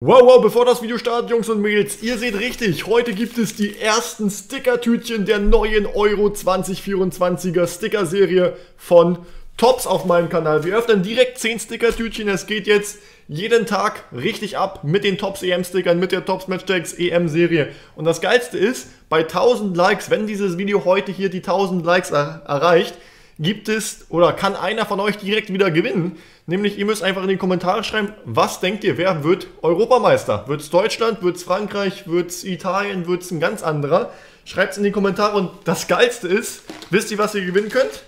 Wow, wow, bevor das Video startet, Jungs und Mädels, ihr seht richtig, heute gibt es die ersten Sticker-Tütchen der neuen Euro 2024er Sticker-Serie von Tops auf meinem Kanal. Wir öffnen direkt 10 Sticker-Tütchen, es geht jetzt jeden Tag richtig ab mit den Tops EM-Stickern, mit der Tops Matchtags EM-Serie. Und das Geilste ist, bei 1000 Likes, wenn dieses Video heute hier die 1000 Likes er erreicht, gibt es oder kann einer von euch direkt wieder gewinnen. Nämlich, ihr müsst einfach in die Kommentare schreiben, was denkt ihr, wer wird Europameister? Wird es Deutschland, wird es Frankreich, wird es Italien, wird es ein ganz anderer? Schreibt es in die Kommentare und das Geilste ist, wisst ihr, was ihr gewinnen könnt?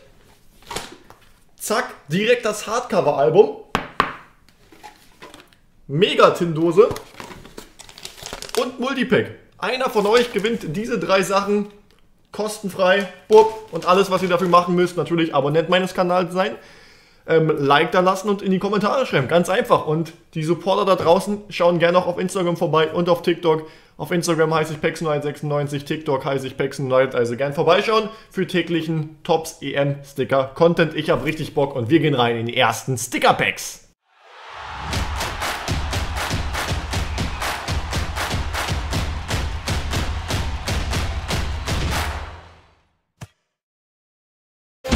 Zack, direkt das Hardcover-Album. Mega-Tin-Dose und Multipack. Einer von euch gewinnt diese drei Sachen kostenfrei, bupp, und alles, was ihr dafür machen müsst, natürlich Abonnent meines Kanals sein, ähm, Like da lassen und in die Kommentare schreiben, ganz einfach. Und die Supporter da draußen schauen gerne auch auf Instagram vorbei und auf TikTok. Auf Instagram heiße ich Pex996, TikTok heiße ich Pex9, also gern vorbeischauen für täglichen Tops EM Sticker Content. Ich habe richtig Bock und wir gehen rein in die ersten Sticker Packs.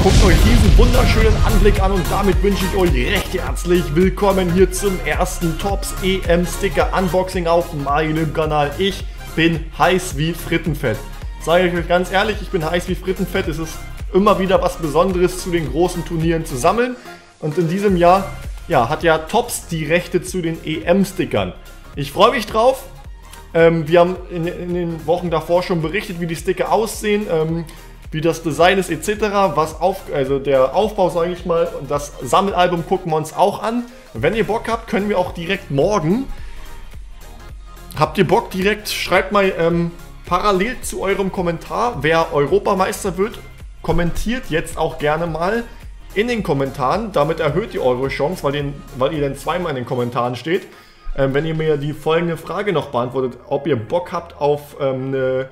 Guckt euch diesen wunderschönen Anblick an und damit wünsche ich euch recht herzlich willkommen hier zum ersten Tops EM Sticker Unboxing auf meinem Kanal. Ich bin heiß wie Frittenfett. Sage ich euch ganz ehrlich, ich bin heiß wie Frittenfett. Es ist immer wieder was Besonderes zu den großen Turnieren zu sammeln. Und in diesem Jahr ja, hat ja Tops die Rechte zu den EM-Stickern. Ich freue mich drauf. Ähm, wir haben in, in, den Wochen davor schon berichtet, wie die Sticker aussehen. Ähm, wie das Design ist etc. Was auf, also der Aufbau, sage ich mal, und das Sammelalbum gucken wir uns auch an. Wenn ihr Bock habt, können wir auch direkt morgen. Habt ihr Bock direkt? Schreibt mal ähm, parallel zu eurem Kommentar, wer Europameister wird. Kommentiert jetzt auch gerne mal in den Kommentaren. Damit erhöht ihr eure Chance, weil, den, weil ihr dann zweimal in den Kommentaren steht. Ähm, wenn ihr mir die folgende Frage noch beantwortet, ob ihr Bock habt auf ähm, eine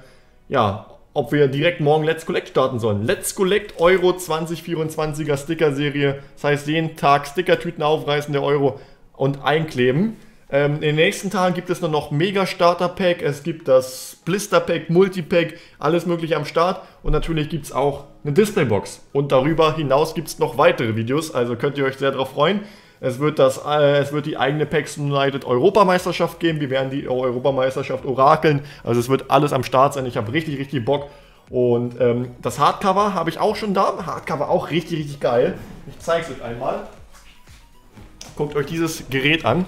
ja, ob wir direkt morgen Let's Collect starten sollen. Let's Collect Euro 2024er Sticker-Serie. Das heißt, jeden Tag Stickertüten aufreißen der Euro und einkleben. Ähm, in den nächsten Tagen gibt es nur noch Mega Starter Pack, es gibt das Blister Pack, Multipack, alles mögliche am Start und natürlich gibt es auch eine Displaybox. Und darüber hinaus gibt es noch weitere Videos, also könnt ihr euch sehr darauf freuen. Es wird, das, äh, es wird die eigene PAX United Europameisterschaft geben. Wir werden die Europameisterschaft orakeln. Also es wird alles am Start sein. Ich habe richtig, richtig Bock. Und ähm, das Hardcover habe ich auch schon da. Hardcover auch richtig, richtig geil. Ich zeige es euch einmal. Guckt euch dieses Gerät an.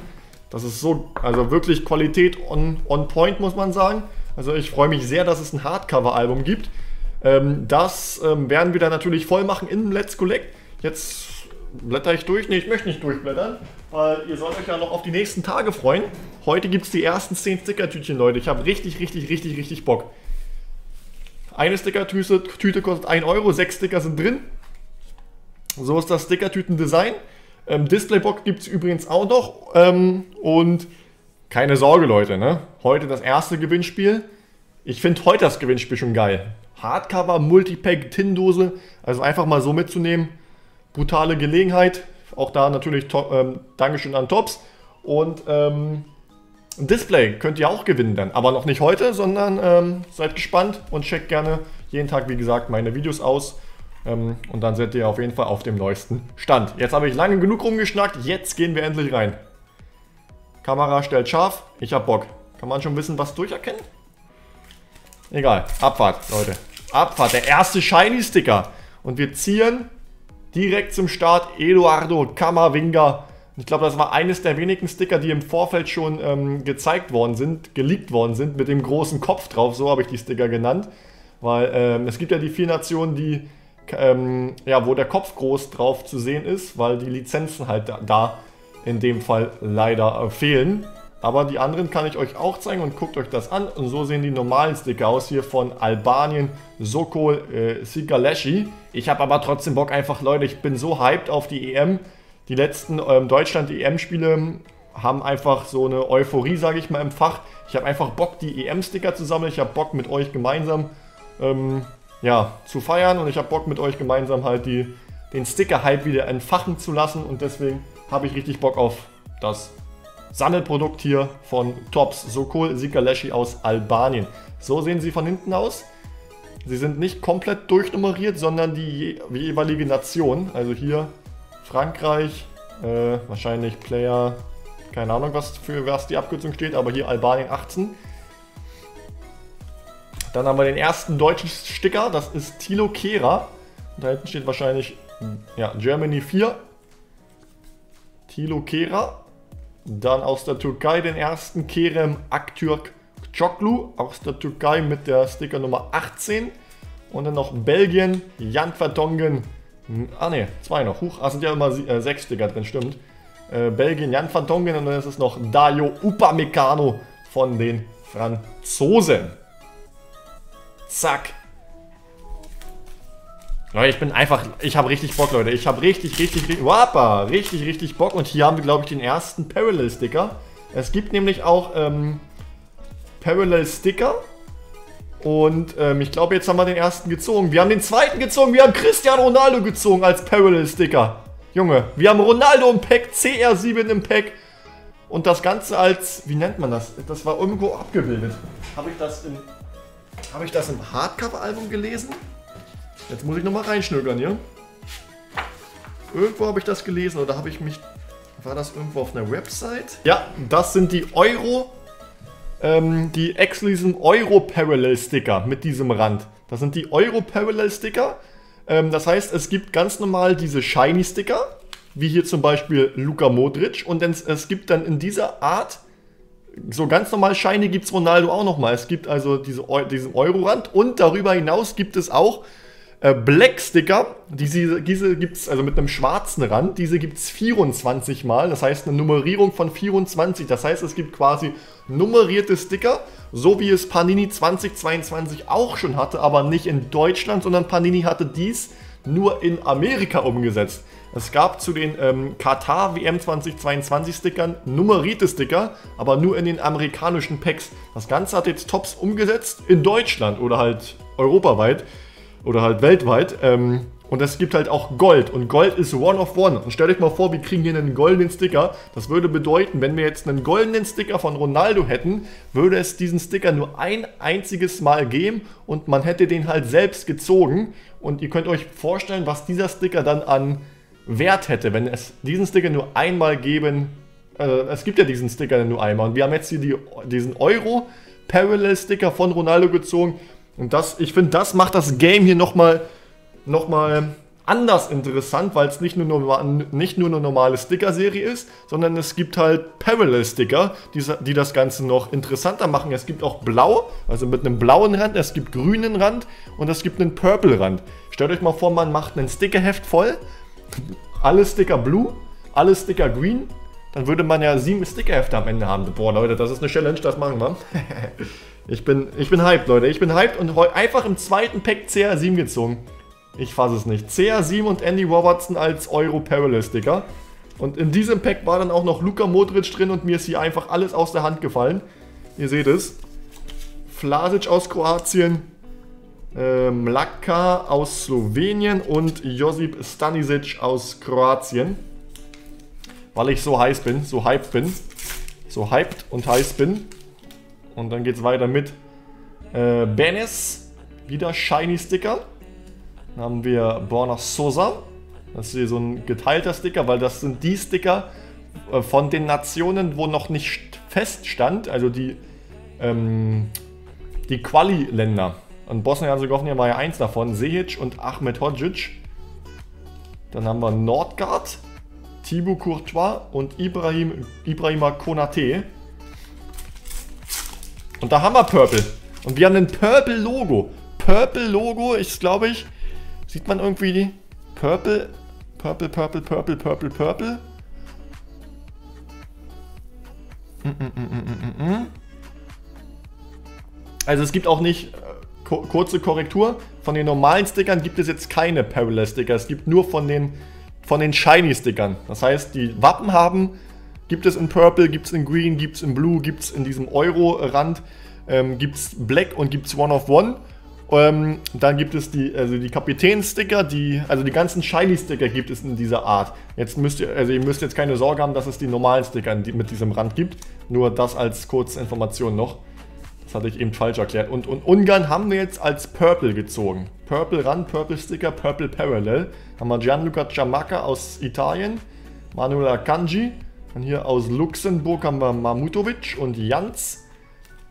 Das ist so, also wirklich Qualität on, on point, muss man sagen. Also ich freue mich sehr, dass es ein Hardcover-Album gibt. Ähm, das ähm, werden wir dann natürlich voll machen in Let's Collect. Jetzt blätter ich durch? Ne, ich möchte nicht durchblättern, weil ihr sollt euch ja noch auf die nächsten Tage freuen. Heute gibt es die ersten 10 Stickertütchen, Leute. Ich habe richtig, richtig, richtig, richtig Bock. Eine Stickertüte Tüte kostet 1 Euro, 6 Sticker sind drin. So ist das Stickertüten-Design. Ähm, Displaybox gibt es übrigens auch noch. Ähm, und keine Sorge, Leute, ne? Heute das erste Gewinnspiel. Ich finde heute das Gewinnspiel schon geil. Hardcover, Multipack, Tin-Dose. Also einfach mal so mitzunehmen brutale Gelegenheit. Auch da natürlich ähm, Dankeschön an Tops. Und ähm, ein Display könnt ihr auch gewinnen dann. Aber noch nicht heute, sondern ähm, seid gespannt und checkt gerne jeden Tag, wie gesagt, meine Videos aus. Ähm, und dann seid ihr auf jeden Fall auf dem neuesten Stand. Jetzt habe ich lange genug rumgeschnackt. Jetzt gehen wir endlich rein. Kamera stellt scharf. Ich habe Bock. Kann man schon wissen, was durcherkennen? Egal. Abfahrt, Leute. Abfahrt. Der erste Shiny-Sticker. Und wir ziehen direkt zum Start Eduardo Camavinga. Ich glaube, das war eines der wenigen Sticker, die im Vorfeld schon ähm, gezeigt worden sind, geleakt worden sind, mit dem großen Kopf drauf. So habe ich die Sticker genannt. Weil ähm, es gibt ja die vier Nationen, die, ähm, ja, wo der Kopf groß drauf zu sehen ist, weil die Lizenzen halt da, da in dem Fall leider äh, fehlen. Aber die anderen kann ich euch auch zeigen und guckt euch das an. Und so sehen die normalen Sticker aus hier von Albanien, Sokol, äh, Sigaleshi. Ich habe aber trotzdem Bock einfach, Leute, ich bin so hyped auf die EM. Die letzten ähm, Deutschland-EM-Spiele haben einfach so eine Euphorie, sage ich mal, im Fach. Ich habe einfach Bock, die EM-Sticker zu sammeln. Ich habe Bock, mit euch gemeinsam ähm, ja, zu feiern. Und ich habe Bock, mit euch gemeinsam halt die, den Sticker-Hype wieder entfachen zu lassen. Und deswegen habe ich richtig Bock auf das Sammelprodukt hier von Tops. Sokol Sikaleshi aus Albanien. So sehen sie von hinten aus. Sie sind nicht komplett durchnummeriert, sondern die jeweilige Nation. Also hier Frankreich, äh, wahrscheinlich Player, keine Ahnung, was für was die Abkürzung steht, aber hier Albanien 18. Dann haben wir den ersten deutschen Sticker, das ist Tilo Kera. Da hinten steht wahrscheinlich ja, Germany 4. Tilo Kera. Dann aus der Türkei den ersten Kerem Aktürk Çoklu aus der Türkei mit der Sticker Nummer 18. Und dann noch Belgien, Jan Vertongen. Ah ne, zwei noch. Huch, ah, sind ja immer äh, sechs Sticker drin, stimmt. Äh, Belgien, Jan Vertongen und dann ist es noch Dayo Upamecano von den Franzosen. Zack. Leute, ich bin einfach, ich habe richtig Bock, Leute. Ich habe richtig, richtig, richtig, wappa, richtig, richtig Bock. Und hier haben wir, glaube ich, den ersten Parallel-Sticker. Es gibt nämlich auch ähm, Parallel-Sticker. Und ähm, ich glaube, jetzt haben wir den ersten gezogen. Wir haben den zweiten gezogen. Wir haben Cristiano Ronaldo gezogen als Parallel-Sticker. Junge, wir haben Ronaldo im Pack, CR7 im Pack. Und das Ganze als, wie nennt man das? Das war irgendwo abgebildet. Habe ich das in habe ich das im Hardcover-Album gelesen? Jetzt muss ich nochmal reinschnögern hier. Irgendwo habe ich das gelesen oder habe ich mich... War das irgendwo auf einer Website? Ja, das sind die Euro... Ähm, die Exclusive Euro Parallel Sticker mit diesem Rand. Das sind die Euro Parallel Sticker. Ähm, das heißt, es gibt ganz normal diese Shiny Sticker, wie hier zum Beispiel Luka Modric. Und es, es gibt dann in dieser Art so ganz normal Shiny gibt es Ronaldo auch nochmal. Es gibt also diese, diesen Euro-Rand und darüber hinaus gibt es auch äh, Black Sticker. Diese, diese gibt es also mit einem schwarzen Rand. Diese gibt es 24 Mal. Das heißt eine Nummerierung von 24. Das heißt, es gibt quasi nummerierte Sticker, so wie es Panini 2022 auch schon hatte, aber nicht in Deutschland, sondern Panini hatte dies nur in Amerika umgesetzt. Es gab zu den ähm, Katar WM 2022 Stickern nummerierte Sticker, aber nur in den amerikanischen Packs. Das Ganze hat jetzt Tops umgesetzt in Deutschland oder halt europaweit oder halt weltweit. Ähm, und es gibt halt auch Gold. Und Gold ist One of One. Und stellt euch mal vor, wir kriegen hier einen goldenen Sticker. Das würde bedeuten, wenn wir jetzt einen goldenen Sticker von Ronaldo hätten, würde es diesen Sticker nur ein einziges Mal geben und man hätte den halt selbst gezogen. Und ihr könnt euch vorstellen, was dieser Sticker dann an Wert hätte, wenn es diesen Sticker nur einmal geben. Äh, es gibt ja diesen Sticker nur einmal. Und wir haben jetzt hier die, diesen Euro Parallel Sticker von Ronaldo gezogen. Und das, ich finde, das macht das Game hier nochmal noch mal anders interessant, weil es nicht nur, nicht nur eine normale Sticker-Serie ist, sondern es gibt halt Parallel-Sticker, die, die das Ganze noch interessanter machen. Es gibt auch blau, also mit einem blauen Rand, es gibt grünen Rand und es gibt einen Purple-Rand. Stellt euch mal vor, man macht ein Stickerheft voll alle Sticker Blue, alle Sticker Green, dann würde man ja sieben Stickerhefte am Ende haben. Boah, Leute, das ist eine Challenge, das machen wir. ich, bin, ich bin hyped, Leute. Ich bin hyped und einfach im zweiten Pack CR7 gezogen. Ich fasse es nicht. CR7 und Andy Robertson als Euro Parallel Sticker. Und in diesem Pack war dann auch noch Luka Modric drin und mir ist hier einfach alles aus der Hand gefallen. Ihr seht es. Flasic aus Kroatien, äh, Mlaka aus Slowenien und Josip Stanisic aus Kroatien. Weil ich so heiß bin, so hyped bin. So hyped und heiß bin. Und dann geht es weiter mit äh, Benes. Wieder Shiny Sticker. Dann haben wir Borna Sosa. Das ist hier so ein geteilter Sticker, weil das sind die Sticker äh, von den Nationen, wo noch nicht feststand, also die, ähm, die Quali-Länder. Und Bosnien-Herzegowina war ja eins davon. Sehic und Ahmed Hodzic. Dann haben wir Nordgard, Thibaut Courtois und Ibrahim, Ibrahima Konate. Und da haben wir Purple. Und wir haben ein Purple-Logo. Purple-Logo ist, glaube ich, sieht man irgendwie die Purple, Purple, Purple, Purple, Purple, Purple. Mm, mm, mm, also es gibt auch nicht kurze Korrektur. Von den normalen Stickern gibt es jetzt keine Parallel-Sticker. Es gibt nur von den, von den Shiny-Stickern. Das heißt, die Wappen haben, gibt es in Purple, gibt es in Green, gibt es in Blue, gibt es in diesem Euro-Rand, ähm, gibt es Black und gibt es One of One. Ähm, dann gibt es die, also die Kapitän-Sticker, die, also die ganzen Shiny-Sticker gibt es in dieser Art. Jetzt müsst ihr, also ihr müsst jetzt keine Sorge haben, dass es die normalen Sticker mit diesem Rand gibt. Nur das als kurze Information noch. Das hatte ich eben falsch erklärt. Und, und Ungarn haben wir jetzt als Purple gezogen. Purple Rand, Purple Sticker, Purple Parallel. Haben wir Gianluca Ciamacca aus Italien, Manuel Akanji. Dann hier aus Luxemburg haben wir Mamutovic und Jans.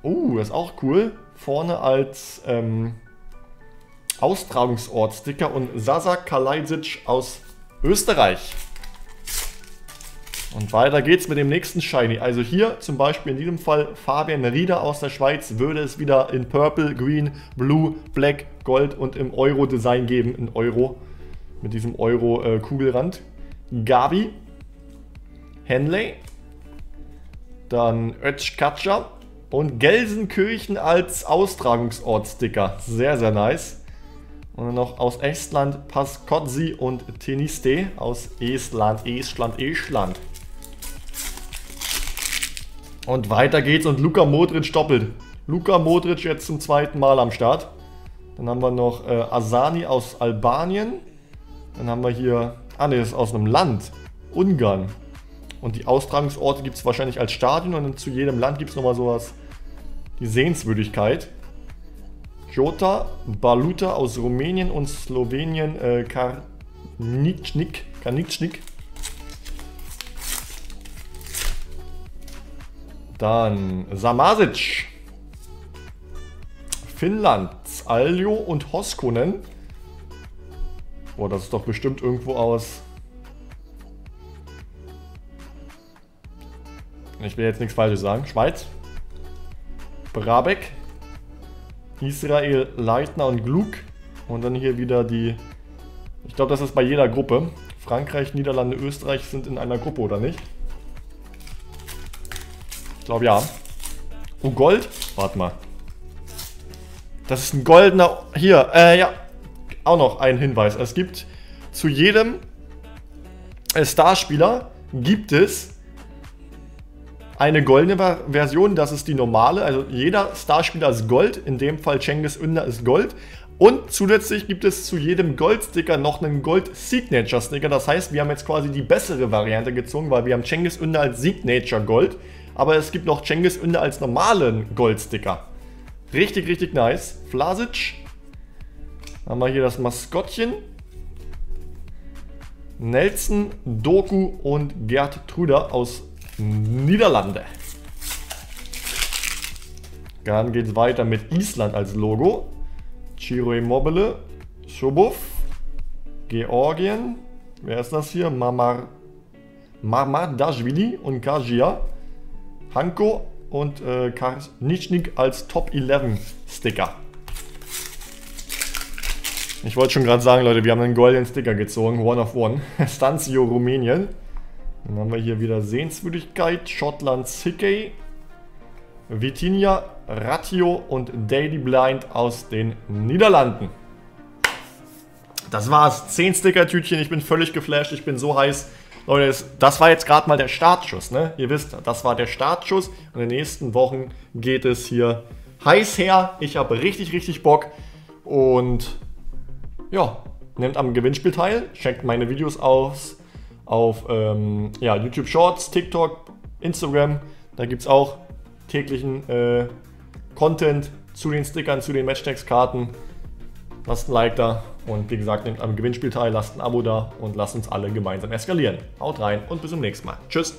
Oh, das ist auch cool. Vorne als ähm, Austragungsort-Sticker und Sasa Kalajdzic aus Österreich. Und weiter geht's mit dem nächsten Shiny. Also hier zum Beispiel in diesem Fall Fabian Rieder aus der Schweiz würde es wieder in Purple, Green, Blue, Black, Gold und im Euro-Design geben. In Euro. Mit diesem Euro-Kugelrand. Gabi. Henley. Dann Özkatscha. Und Gelsenkirchen als Austragungsort-Sticker. Sehr, sehr nice. Und dann noch aus Estland Paskotzi und Teniste aus Estland, Estland, Estland. Und weiter geht's und Luka Modric doppelt. Luka Modric jetzt zum zweiten Mal am Start. Dann haben wir noch äh, Asani aus Albanien. Dann haben wir hier, ah ne, das ist aus einem Land, Ungarn. Und die Austragungsorte gibt es wahrscheinlich als Stadion und zu jedem Land gibt es nochmal sowas, die Sehenswürdigkeit. Jota, Baluta aus Rumänien und Slowenien, äh, Karnicnik, Karnicnik Dann Samasic. Finnland. Aljo und Hoskonen. Boah, das ist doch bestimmt irgendwo aus... Ich will jetzt nichts Falsches sagen. Schweiz. Brabeck. Israel, Leitner und Gluck. Und dann hier wieder die... Ich glaube, das ist bei jeder Gruppe. Frankreich, Niederlande, Österreich sind in einer Gruppe, oder nicht? Ich glaube ja. Oh, Gold? Warte mal. Das ist ein goldener... Hier, äh, ja. Auch noch ein Hinweis. Es gibt zu jedem äh, Starspieler gibt es eine goldene Version. Das ist die normale. Also jeder Starspieler ist Gold. In dem Fall Cengiz Ünder ist Gold. Und zusätzlich gibt es zu jedem Gold-Sticker noch einen Gold-Signature-Sticker. Das heißt, wir haben jetzt quasi die bessere Variante gezogen, weil wir haben Cengiz Ünder als Signature Gold aber es gibt noch Cengiz Ünder als normalen Goldsticker. Richtig, richtig nice. Flasic. Haben wir hier das Maskottchen. Nelson, Doku und Gerd Truder aus Niederlande. Dann geht es weiter mit Island als Logo. Ciro Immobile, Schobov, Georgien. Wer ist das hier? Mamar, Mamadashvili und Kajia. Hanko und äh, Karnichnik als Top 11 Sticker. Ich wollte schon gerade sagen, Leute, wir haben einen goldenen Sticker gezogen. One of One. Stanzio Rumänien. Dann haben wir hier wieder Sehenswürdigkeit. Schottland Sickey. Vitinia, Ratio und Daily Blind aus den Niederlanden. Das war's. 10 Sticker-Tütchen. Ich bin völlig geflasht. Ich bin so heiß. Leute, das war jetzt gerade mal der Startschuss, ne? Ihr wisst, das war der Startschuss. Und in den nächsten Wochen geht es hier heiß her. Ich habe richtig, richtig Bock. Und ja, nehmt am Gewinnspiel teil. Checkt meine Videos aus auf ähm, ja, YouTube Shorts, TikTok, Instagram. Da gibt es auch täglichen äh, Content zu den Stickern, zu den Matchtags-Karten. Lasst ein Like da und wie gesagt, nehmt am Gewinnspiel teil, lasst ein Abo da und lasst uns alle gemeinsam eskalieren. Haut rein und bis zum nächsten Mal. Tschüss.